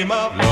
dream of